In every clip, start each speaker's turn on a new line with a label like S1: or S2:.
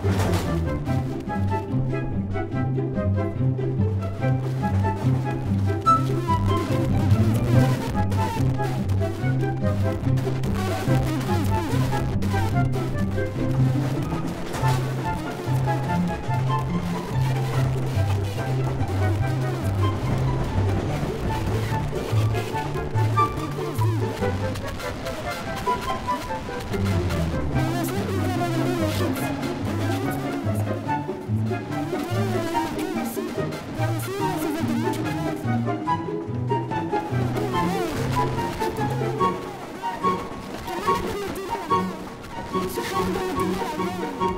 S1: Thank Música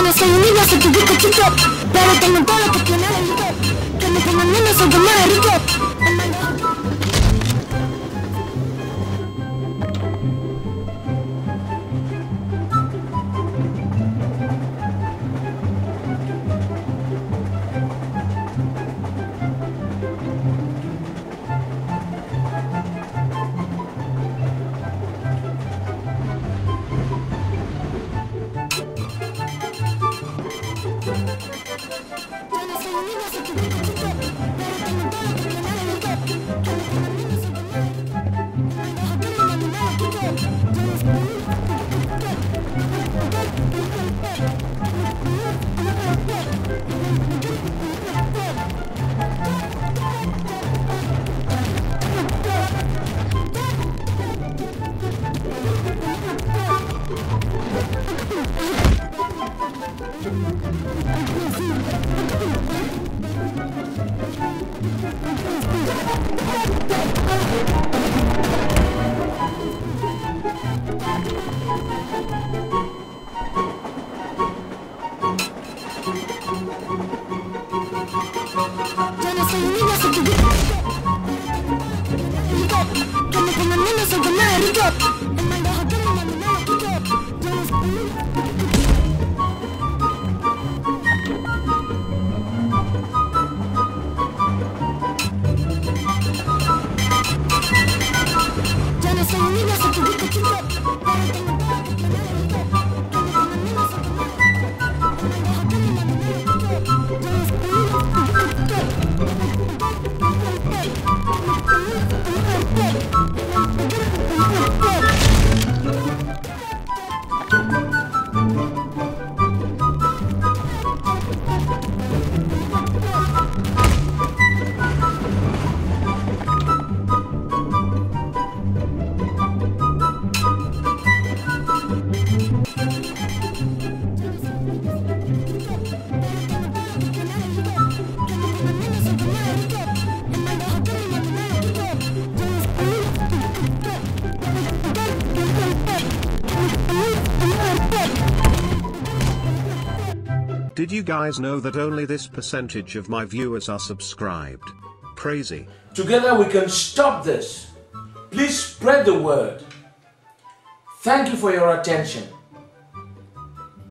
S1: Yo no soy un niño chiquitito, chico, pero tengo todo lo que tiene el que que me como niño soy como de rico. Yo no soy un niño chiquitito, chico, pero tengo todo lo que tiene el chico, que me como niño soy
S2: Did you guys know that only this percentage of my viewers are subscribed? Crazy.
S3: Together we can stop this. Please spread the word. Thank you for your attention.